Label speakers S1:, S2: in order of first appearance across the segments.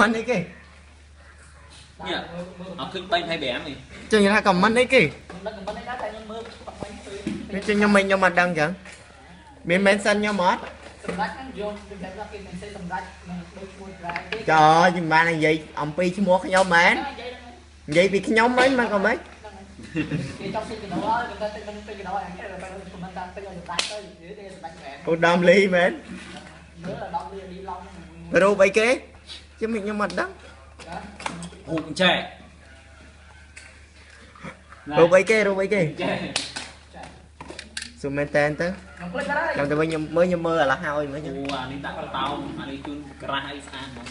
S1: comment អីគេ
S2: នេះអត់ឃើញ3 25នេះ
S1: ចេញថា comment អីគេ
S3: ខ្ញុំដឹកកំប៉ុននេះដែរតែខ្ញុំមើលបាក់បាញ់ទៅ
S1: នេះចេញខ្ញុំមិនខ្ញុំអត់ដឹងចឹងមាន mention ខ្ញុំអត់
S3: សម្រាប់ហ្នឹងយកពីតែថាគេមិនសេសម្រាប់នឹងដូចឈ្មោះក្រែទេ
S1: ចោខ្ញុំបាននិយាយអំពីឈ្មោះខ្ញុំមែន
S3: និយាយហ្នឹង
S1: និយាយពីខ្ញុំមិនមកក៏មិន
S3: គេចង់ស៊ីកណ្ដោហើយគេទៅទៅទៅកណ្ដោអញគេទៅខមមិនតាមទៅឲ្យដាច់ទៅនិយាយទេសម្រាប់មែន
S1: ឧត្តមលីមែន
S3: មើលដល់លីលីឡង
S1: រូបអីគេ ខ្ញុំខ្ញុំអត់ដឹង
S2: រូបចែក
S1: រូបអីគេរូបអីគេ
S2: ចែក
S1: សុំមែនតែនទៅ
S3: ខ្ញុំភ្លេចបាត់ហើយ
S1: ចាំទៅវិញខ្ញុំមើលខ្ញុំមើលឥឡូវហើយមើលចឹង
S2: អូអានេះដាក់តោងអានេះជូនក្រាស់ឲ្យស្អាតហ្មង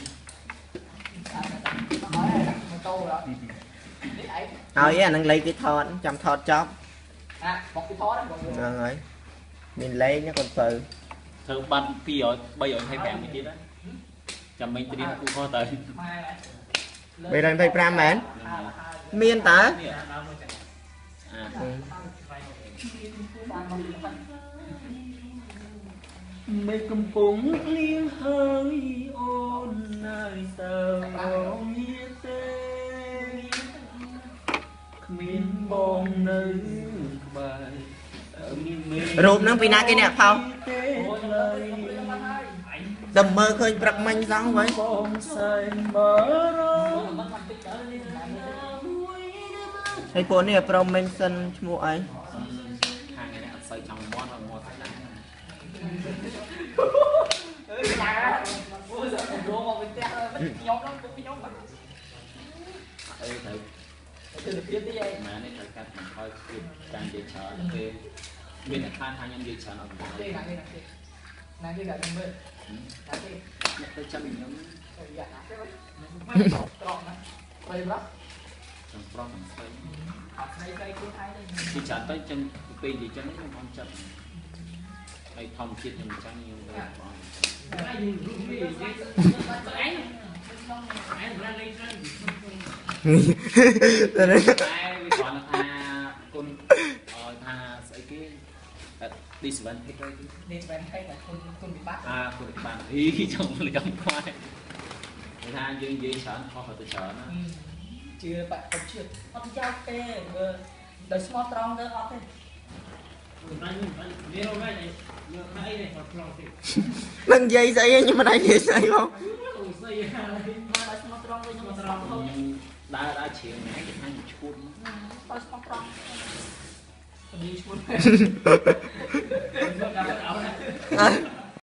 S3: ហើយម៉ូតូដល់នេះឯង
S1: ហើយអាហ្នឹងលេខគេថតចាំថតចប់
S3: អាបុកពីថតហ្នឹងបង
S1: ហ្នឹងហើយមានលេខណាកូនបើ
S2: ធ្វើបាត់200 325មួយទៀតណា ចាំមិញត្រៀមគូខុសទៅ
S3: ម៉ែ
S1: 325មែនមានតើ
S2: នេះអា
S3: បានមក
S2: មេកំពុងលៀងហើយអូនណាយសើមានទេគ្មានបងនៅក្បែរតើមានមេ
S1: រូបហ្នឹងពីណាគេអ្នកផោ
S2: ទេ
S3: អូយ
S2: ឡើយ
S1: តែមើលឃើញព្រឹកមិញសោះវិញ
S2: បងសែនបារម្ភ
S3: មិនមិនតិចទៅនេះណាមើល
S1: ហើយពួកនេះ pro mention ឈ្មោះអី
S2: ខាងនេះអត់សូវចង់មន់មកតែដែរ
S3: អើយចាមកពូសរងមកវិញផ្ទះខ្ញុំហ្នឹងពុកខ្ញុំហ្នឹង
S2: អីត្រូវ
S3: ទៅទៅទៀតទេឯង
S2: ម៉ានេះត្រូវកាត់បន្ថយភាពការនិយាយច្រើនទៅពេលមានតែខានថាខ្ញុំនិយាយច្រើនអត់បាន
S3: ទេ ណាគេណាគេណាគេដាក់មើលណាគេ
S2: អ្នកទៅចាំខ្ញុំ
S3: ទៅយ៉ាណាគេត្រង់ណាទៅប្រាប់
S2: ចង់ប្រុសចង់ស្រី ឌីសវ៉ាន់ភិកហើយ
S3: នេះបានថៃតែគុណគុណពិបាក
S2: អាគុណបានអីចង់លំខ្មែរគេថាយើងនិយាយច្រើនខុសទៅច្រើនណា
S3: ជឿបាក់អត់ជឿអត់ចោលទេមើលដោយស្មោះត្រង់ទៅអត់ទេ
S1: នឹងនិយាយស្អីខ្ញុំមិនអាចនិយាយស្អីបង
S3: មកដោយស្មោះត្រង់វិញខ្ញុំត្រង់ទៅ
S2: ខ្ញុំដើរដើរជ្រៀងហ្នឹងគេថាខ្ញុំឈួត
S3: ដោយស្មោះត្រង់ 哈哈哈哈
S1: 哈！